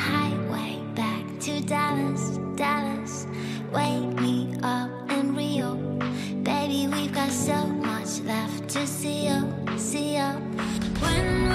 highway back to Dallas, Dallas. Wake me up in Rio. Baby, we've got so much left to see you, see you. When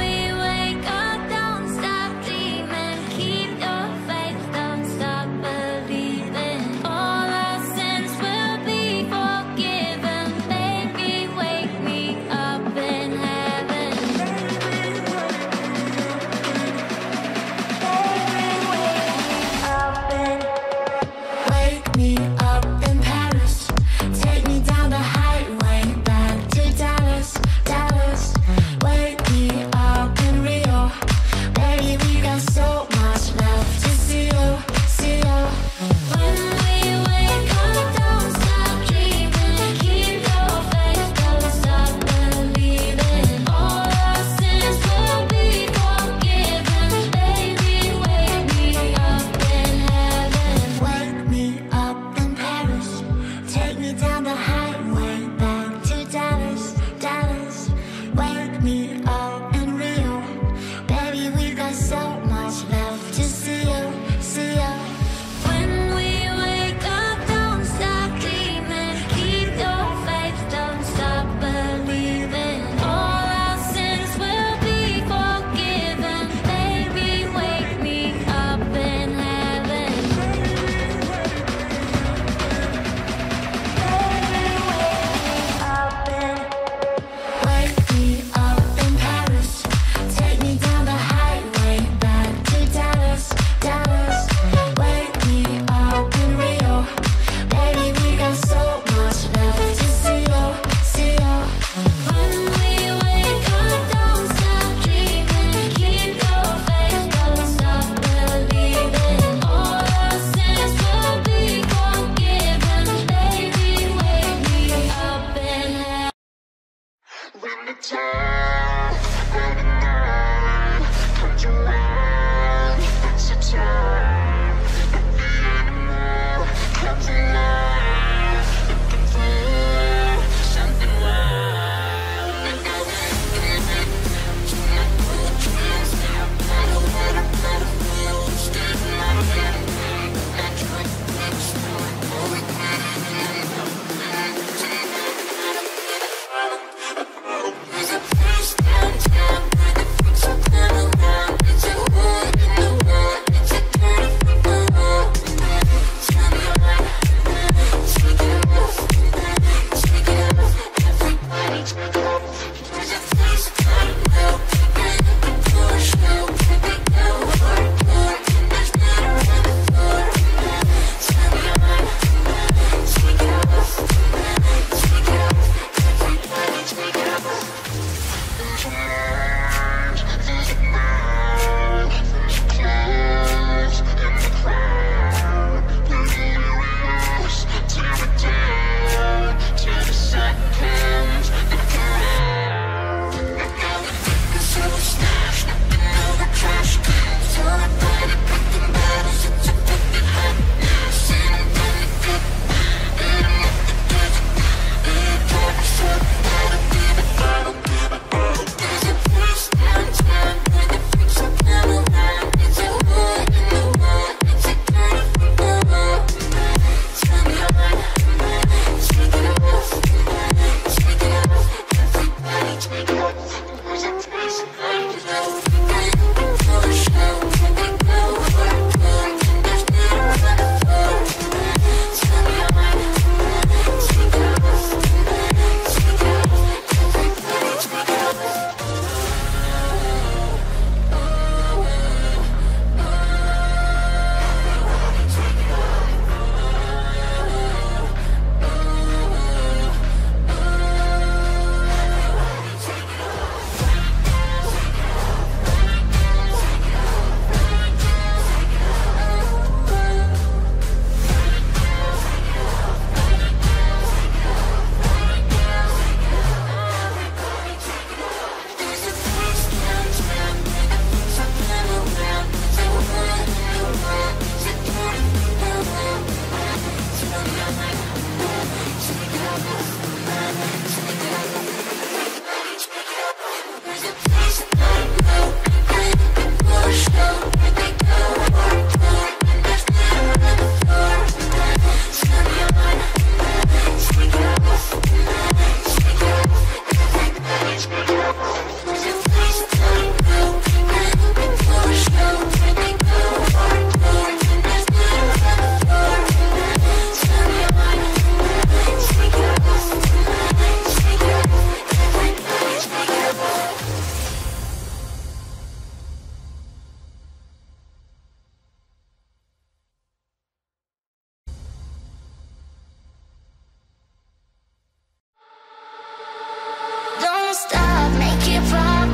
stop, make it pop,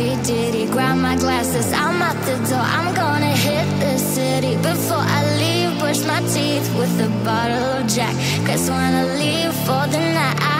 He did. He Grab my glasses, I'm out the door. I'm gonna hit the city before I leave. Brush my teeth with a bottle of Jack. Cause when I leave for the night, I